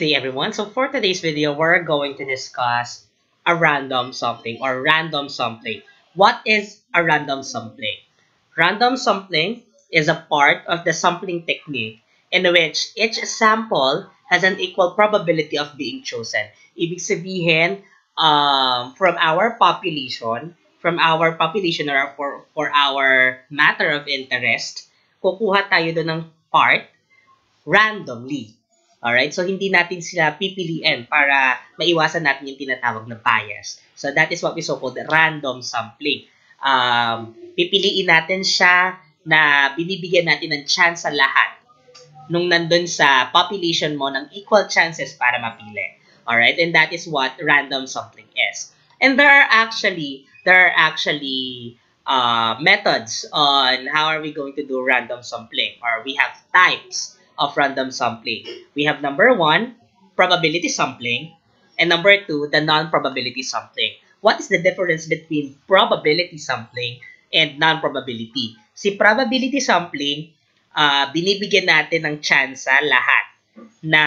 Day everyone. So for today's video, we're going to discuss a random sampling or random sampling. What is a random sampling? Random sampling is a part of the sampling technique in which each sample has an equal probability of being chosen. Ibig sabihin, um, from our population, from our population or for, for our matter of interest, kukuha tayo doon ng part randomly. Alright? So, hindi natin sila pipiliin para maiwasan natin yung tinatawag na bias. So, that is what we so-called random sampling. Um, pipiliin natin siya na binibigyan natin ng chance sa lahat nung nandun sa population mo ng equal chances para mapili. Alright? And that is what random sampling is. And there are actually, there are actually uh, methods on how are we going to do random sampling or we have types of random sampling. We have number one, probability sampling, and number two, the non-probability sampling. What is the difference between probability sampling and non-probability? Si probability sampling, uh, binibigyan natin ng chance lahat na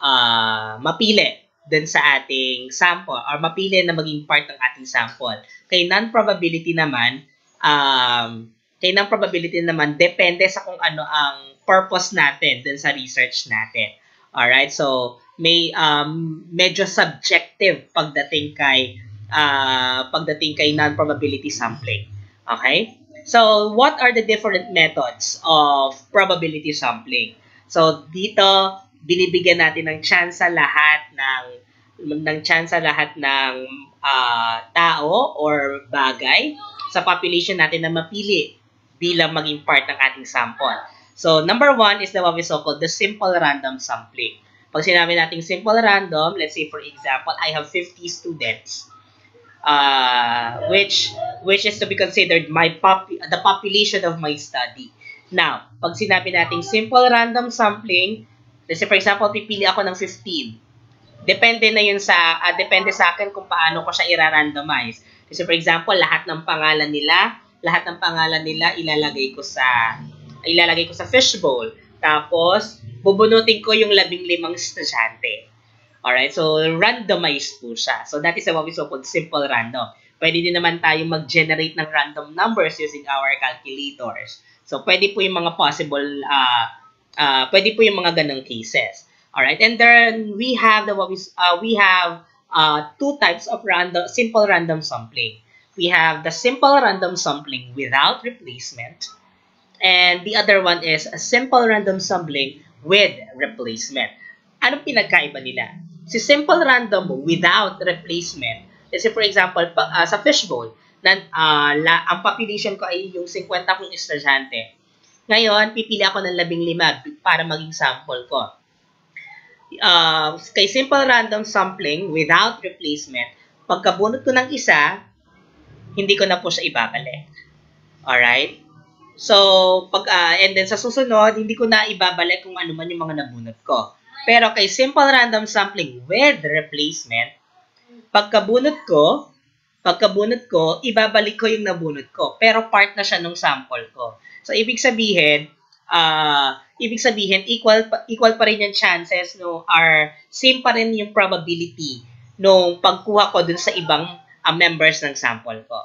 uh, mapili dun sa ating sample or mapili na maging part ng ating sample. Kay non-probability naman, um, kay non-probability naman, depende sa kung ano ang purpose natin dun sa research natin. Alright? So, may um, medyo subjective pagdating kay uh, pagdating kay non-probability sampling. Okay? So, what are the different methods of probability sampling? So, dito, binibigyan natin ng chance sa lahat ng ng chance sa lahat ng uh, tao or bagay sa population natin na mapili bilang maging part ng ating sample. So, number one is the what we so-called the simple random sampling. Pag sinabi natin simple random, let's say for example, I have 50 students, uh, which which is to be considered my pop the population of my study. Now, pag sinabi natin simple random sampling, let's say for example, pipili ako ng 15. Depende na yun sa, uh, depende sa akin kung paano ko siya i-randomize. Kasi for example, lahat ng pangalan nila, lahat ng pangalan nila ilalagay ko sa ilalagay ko sa fishbowl. Tapos, bubunutin ko yung labing limang estudyante. Alright, so randomized po siya. So that is what we so-called simple random. Pwede din naman tayo mag-generate ng random numbers using our calculators. So pwede po yung mga possible, uh, uh, pwede po yung mga ganong cases. Alright, and then we have the what we, uh, we have uh, two types of random, simple random sampling. We have the simple random sampling without replacement And the other one is a simple random sampling with replacement. Anong pinagkaiba nila? Si simple random without replacement, kasi for example, pa, uh, sa fishbowl, na, uh, la, ang population ko ay yung 50 kong estudyante. Ngayon, pipili ako ng 15 para maging sample ko. Uh, kay simple random sampling without replacement, pagkabunot ko ng isa, hindi ko na po siya ibabalik. Alright? So, pag, uh, and then sa susunod, hindi ko na ibabalik kung ano man yung mga nabunot ko. Pero kay simple random sampling with replacement, pagkabunot ko, pagkabunot ko, ibabalik ko yung nabunot ko. Pero part na siya ng sample ko. So, ibig sabihin, uh, ibig sabihin, equal, equal pa rin yung chances, no, are same pa rin yung probability nung pagkuha ko dun sa ibang uh, members ng sample ko.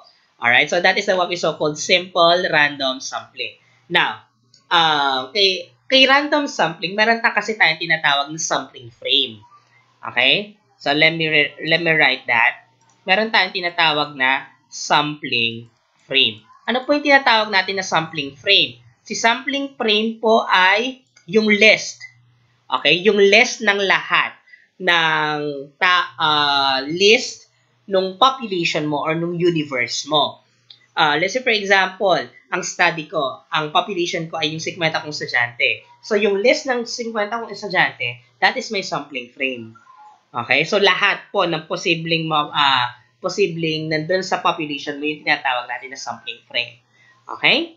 Alright, so that is what we so-called simple random sampling. Now, uh, kay, kay random sampling, meron ta kasi tayong tinatawag na sampling frame. Okay? So, let me, let me write that. Meron tayong tinatawag na sampling frame. Ano po yung tinatawag natin na sampling frame? Si sampling frame po ay yung list. Okay? Yung list ng lahat ng ta, uh, list nung population mo or nung universe mo. Uh, let's say for example, ang study ko, ang population ko ay yung 50 kong estudyante. So yung list ng 50 kong estudyante, that is my sampling frame. Okay? So lahat po ng posibleng uh, posibleng nandun sa population mo yung tinatawag natin na sampling frame. Okay?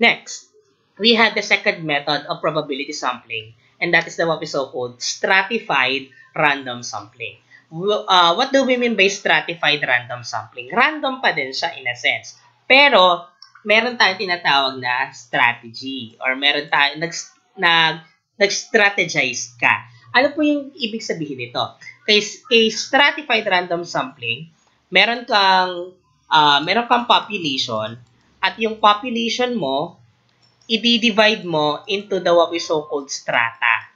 Next, we have the second method of probability sampling and that is the what we so-called stratified random sampling uh, what do we mean by stratified random sampling? Random pa din siya in a sense. Pero, meron tayong tinatawag na strategy or meron tayong nag, nag, nag-strategize ka. Ano po yung ibig sabihin nito? Kay, kay stratified random sampling, meron kang uh, meron kang population at yung population mo i-divide mo into the what we so-called strata.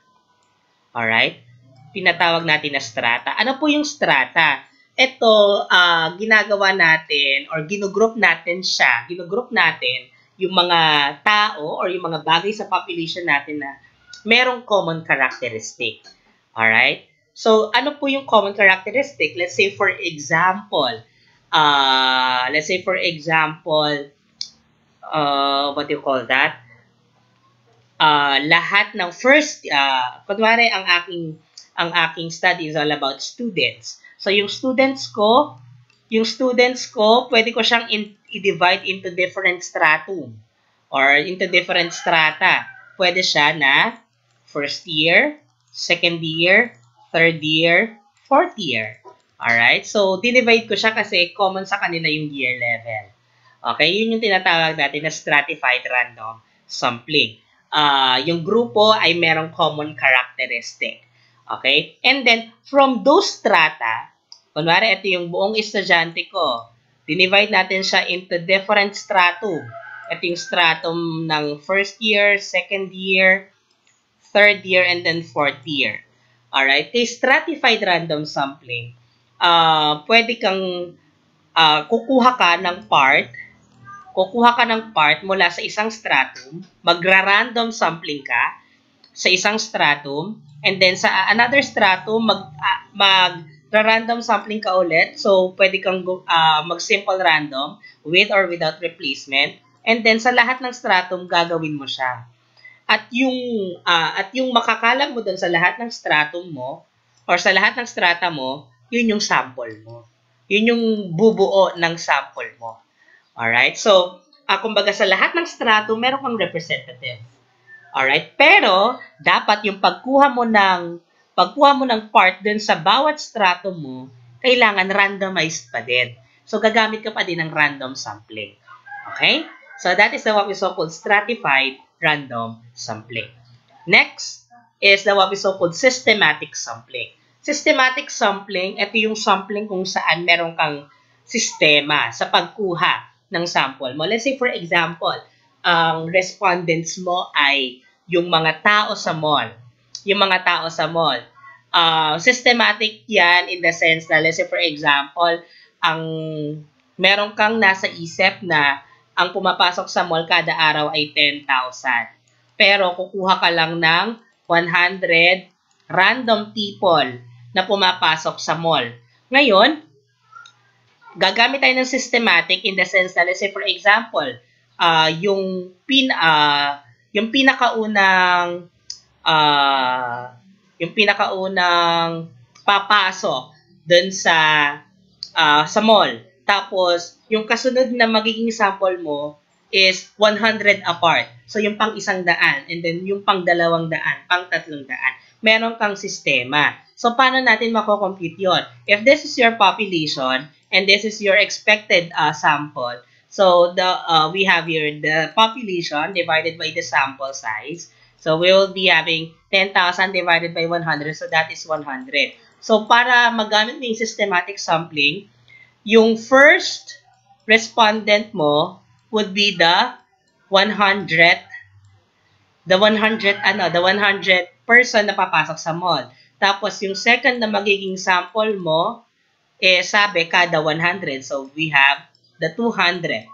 Alright? Pinatawag natin na strata. Ano po yung strata? Ito, uh, ginagawa natin or ginugroup natin siya, ginugroup natin yung mga tao or yung mga bagay sa population natin na merong common characteristic. Alright? So, ano po yung common characteristic? Let's say, for example, uh, let's say, for example, uh, what do you call that? Uh, lahat ng first, uh, kunwari, ang aking, ang aking study is all about students. So, yung students ko, yung students ko, pwede ko siyang i-divide into different stratum or into different strata. Pwede siya na first year, second year, third year, fourth year. Alright? So, dinivide ko siya kasi common sa kanila yung year level. Okay? Yun yung tinatawag natin na stratified random sampling. Uh, yung grupo ay merong common characteristic. Okay? And then, from those strata, kunwari, ito yung buong estudyante ko, dinivide natin siya into different stratum. Ito yung stratum ng first year, second year, third year, and then fourth year. Alright? Kay stratified random sampling, uh, pwede kang uh, kukuha ka ng part, kukuha ka ng part mula sa isang stratum, magra-random sampling ka sa isang stratum, and then sa another stratum, mag, uh, mag random sampling ka ulit. So, pwede kang uh, mag-simple random with or without replacement. And then, sa lahat ng stratum, gagawin mo siya. At yung uh, at yung makakalam mo doon sa lahat ng stratum mo or sa lahat ng strata mo, yun yung sample mo. Yun yung bubuo ng sample mo. Alright? So, uh, kumbaga sa lahat ng stratum, meron kang representative. Alright? Pero, dapat yung pagkuha mo ng pagkuha mo ng part dun sa bawat stratum mo, kailangan randomized pa din. So, gagamit ka pa din ng random sampling. Okay? So, that is the what we so-called stratified random sampling. Next is the what we so-called systematic sampling. Systematic sampling, ito yung sampling kung saan meron kang sistema sa pagkuha ng sample mo. Let's say for example, ang respondents mo ay yung mga tao sa mall. Yung mga tao sa mall. Uh, systematic yan in the sense na, let's say for example, ang meron kang nasa isip na ang pumapasok sa mall kada araw ay 10,000. Pero kukuha ka lang ng 100 random people na pumapasok sa mall. Ngayon, gagamit tayo ng systematic in the sense na, let's say for example, uh, yung, pin, uh, yung pinakaunang uh, yung pinakaunang papasok dun sa uh, sa mall tapos, yung kasunod na magiging sample mo is 100 apart. So, yung pang isang daan, and then yung pang dalawang daan, pang tatlong daan. Meron kang sistema. So, paano natin mako-compute yun? If this is your population, and this is your expected uh, sample, so the uh, we have here the population divided by the sample size. So, we will be having 10,000 divided by 100, so that is 100. So, para magamit mo yung systematic sampling, yung first respondent mo would be the 100 the 100 ano the 100 person na papasok sa mall. Tapos yung second na magiging sample mo eh sabi kada 100 so we have the 200.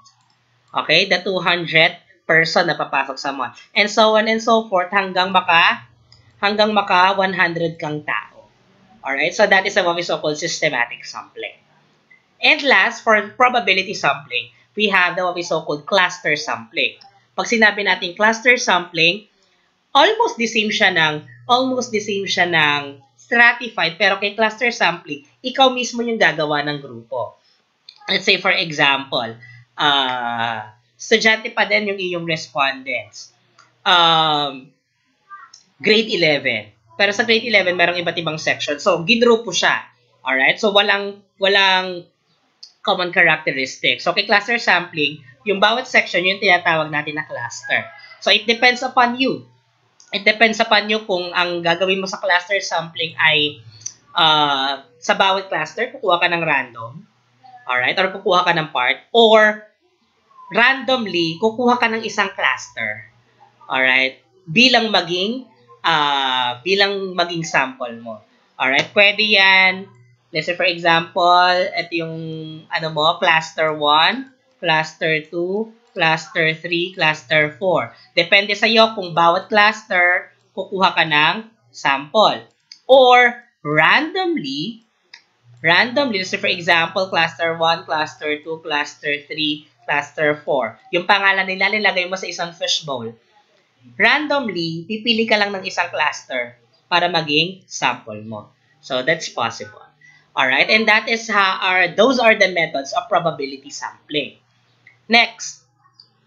Okay? The 200 person na papasok sa mall. And so on and so forth hanggang maka hanggang maka 100 kang tao. Alright? So that is what we so called systematic sampling. And last, for probability sampling, we have the what we so-called cluster sampling. Pag sinabi natin cluster sampling, almost the same siya ng, almost the same siya ng stratified, pero kay cluster sampling, ikaw mismo yung gagawa ng grupo. Let's say, for example, uh, estudyante pa din yung iyong respondents. Um, grade 11. Pero sa grade 11, merong iba't ibang section. So, ginrupo siya. Alright? So, walang, walang common characteristics. So, kay cluster sampling, yung bawat section yung tinatawag natin na cluster. So, it depends upon you. it depends sa panyo kung ang gagawin mo sa cluster sampling ay uh, sa bawat cluster, kukuha ka ng random. Alright? Or kukuha ka ng part. Or randomly, kukuha ka ng isang cluster. Alright? Bilang maging uh, bilang maging sample mo. Alright? Pwede yan. Let's say for example, ito yung ano mo, cluster 1, cluster 2, cluster 3, cluster 4. Depende sa iyo kung bawat cluster kukuha ka ng sample. Or randomly, randomly, so for example, cluster 1, cluster 2, cluster 3, cluster 4. Yung pangalan nila, nilagay mo sa isang fishbowl. Randomly, pipili ka lang ng isang cluster para maging sample mo. So, that's possible. Alright, and that is how are, those are the methods of probability sampling. Next,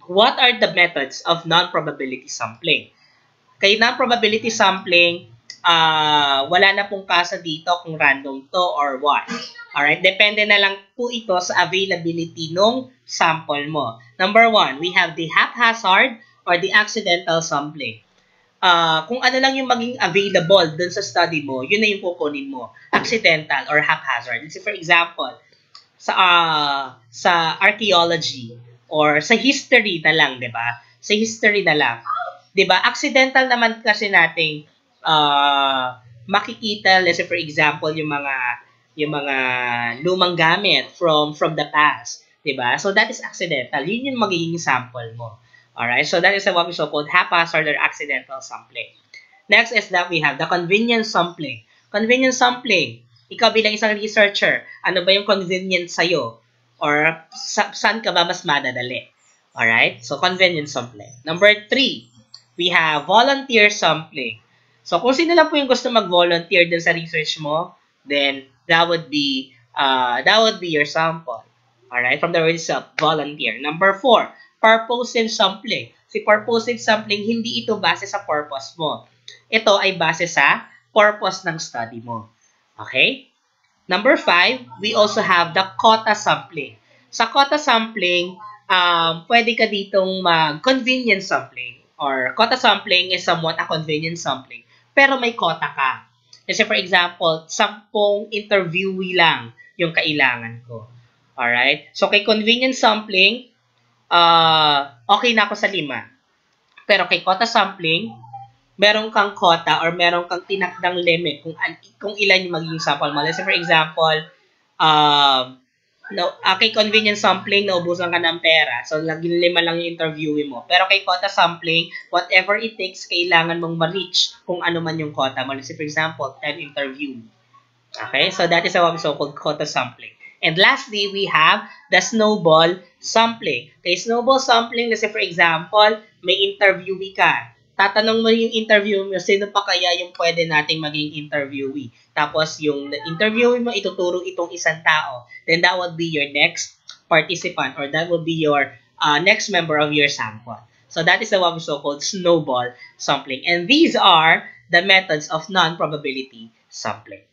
what are the methods of non-probability sampling? Kay non-probability sampling, uh, wala na pong kasa dito kung random to or what. Alright, depende na lang po ito sa availability nung sample mo. Number one, we have the haphazard or the accidental sampling. Uh, kung ano lang yung maging available dun sa study mo, yun na yung kukunin mo. Accidental or haphazard. Let's say for example, sa uh, sa archaeology, or sa history na lang, 'di ba? Sa history na lang. 'Di ba? Accidental naman kasi nating uh, makikita let's say for example yung mga yung mga lumang gamit from from the past, 'di ba? So that is accidental. Yun yung magiging sample mo. Alright? So that is what we so-called haphazard or accidental sampling. Next is that we have the convenience sampling. Convenience sampling. Ikaw bilang isang researcher, ano ba yung convenient sa'yo? or sa, saan ka ba mas madadali. Alright? So, convenience sampling. Number three, we have volunteer sampling. So, kung sino lang po yung gusto mag-volunteer dun sa research mo, then that would be uh, that would be your sample. Alright? From the word itself, volunteer. Number four, purposive sampling. Si purposive sampling, hindi ito base sa purpose mo. Ito ay base sa purpose ng study mo. Okay? Number five, we also have the quota sampling. Sa quota sampling, um, pwede ka ditong mag-convenience sampling or quota sampling is somewhat a convenience sampling pero may quota ka. Kasi for example, sampung interviewee lang yung kailangan ko. Alright? So, kay convenience sampling, uh, okay na ako sa lima. Pero kay quota sampling, meron kang quota or meron kang tinakdang limit kung kung ilan yung magiging sample mo. Let's for example, um, no, uh, kay convenience sampling, naubusan ka ng pera. So, laging lima lang yung interviewin mo. Pero kay quota sampling, whatever it takes, kailangan mong ma-reach kung ano man yung quota mo. Say for example, 10 interview. Okay? So, that is we so-called quota sampling. And lastly, we have the snowball sampling. Kay snowball sampling, let's say for example, may interviewee ka tatanong mo yung interview mo, sino pa kaya yung pwede nating maging interviewee. Tapos yung interviewee mo, ituturo itong isang tao. Then that would be your next participant or that would be your uh, next member of your sample. So that is the one so-called snowball sampling. And these are the methods of non-probability sampling.